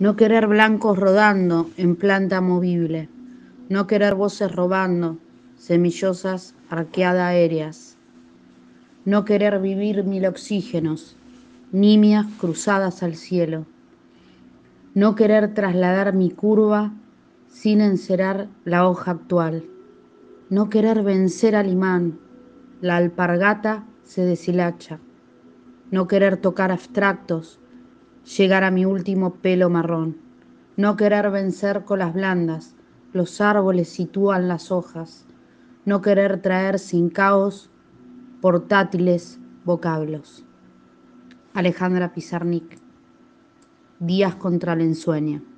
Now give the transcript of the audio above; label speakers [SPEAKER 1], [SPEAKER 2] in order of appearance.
[SPEAKER 1] No querer blancos rodando en planta movible. No querer voces robando, semillosas arqueada aéreas. No querer vivir mil oxígenos, nimias cruzadas al cielo. No querer trasladar mi curva sin encerar la hoja actual. No querer vencer al imán, la alpargata se deshilacha. No querer tocar abstractos, llegar a mi último pelo marrón. No querer vencer con las blandas, los árboles sitúan las hojas. No querer traer sin caos portátiles vocablos. Alejandra Pizarnik. Días contra el ensueño.